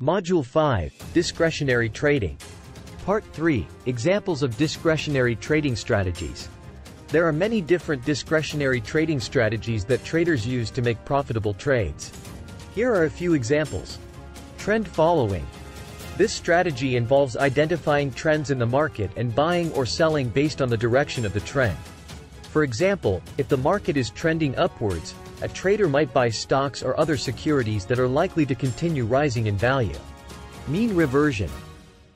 Module 5, Discretionary Trading. Part 3, Examples of Discretionary Trading Strategies. There are many different discretionary trading strategies that traders use to make profitable trades. Here are a few examples. Trend following. This strategy involves identifying trends in the market and buying or selling based on the direction of the trend. For example, if the market is trending upwards, a trader might buy stocks or other securities that are likely to continue rising in value. Mean reversion.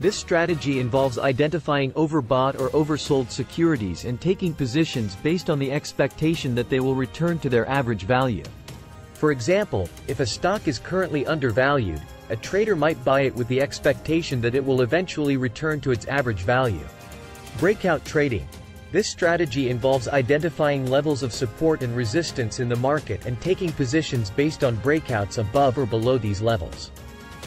This strategy involves identifying overbought or oversold securities and taking positions based on the expectation that they will return to their average value. For example, if a stock is currently undervalued, a trader might buy it with the expectation that it will eventually return to its average value. Breakout trading. This strategy involves identifying levels of support and resistance in the market and taking positions based on breakouts above or below these levels.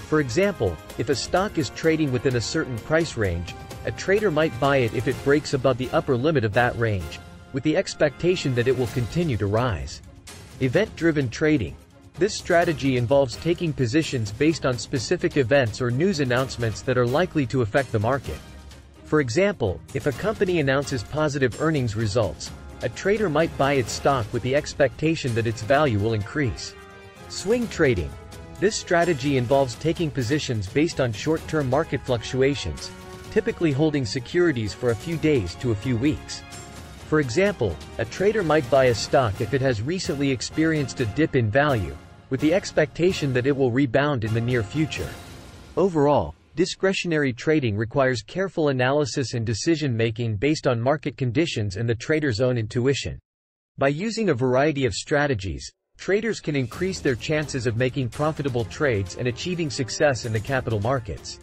For example, if a stock is trading within a certain price range, a trader might buy it if it breaks above the upper limit of that range, with the expectation that it will continue to rise. Event-driven trading. This strategy involves taking positions based on specific events or news announcements that are likely to affect the market. For example, if a company announces positive earnings results, a trader might buy its stock with the expectation that its value will increase. Swing trading. This strategy involves taking positions based on short-term market fluctuations, typically holding securities for a few days to a few weeks. For example, a trader might buy a stock if it has recently experienced a dip in value, with the expectation that it will rebound in the near future. Overall, Discretionary trading requires careful analysis and decision-making based on market conditions and the trader's own intuition. By using a variety of strategies, traders can increase their chances of making profitable trades and achieving success in the capital markets.